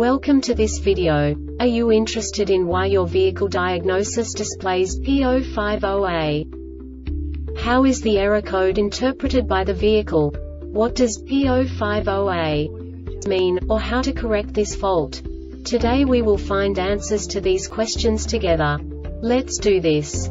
Welcome to this video. Are you interested in why your vehicle diagnosis displays P050A? How is the error code interpreted by the vehicle? What does P050A mean, or how to correct this fault? Today we will find answers to these questions together. Let's do this.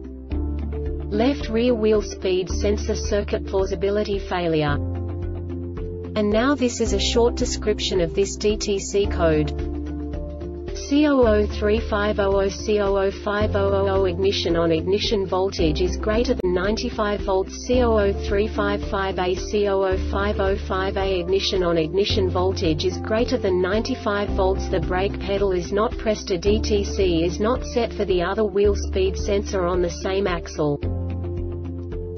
Left rear wheel speed sensor circuit plausibility failure. And now this is a short description of this DTC code. C00350C00500 ignition on ignition voltage is greater than 95 volts C00355A C00505A ignition on ignition voltage is greater than 95 volts the brake pedal is not pressed a DTC is not set for the other wheel speed sensor on the same axle.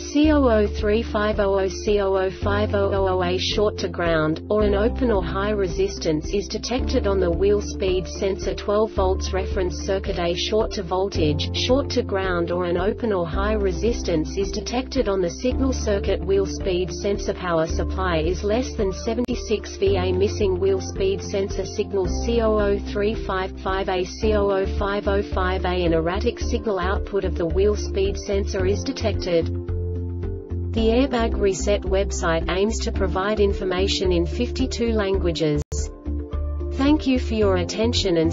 C00350C00500A short to ground, or an open or high resistance is detected on the wheel speed sensor 12 volts reference circuit. A short to voltage, short to ground or an open or high resistance is detected on the signal circuit wheel speed sensor. Power supply is less than 76 VA missing wheel speed sensor signal. C00355A C00505A an erratic signal output of the wheel speed sensor is detected. The Airbag Reset website aims to provide information in 52 languages. Thank you for your attention and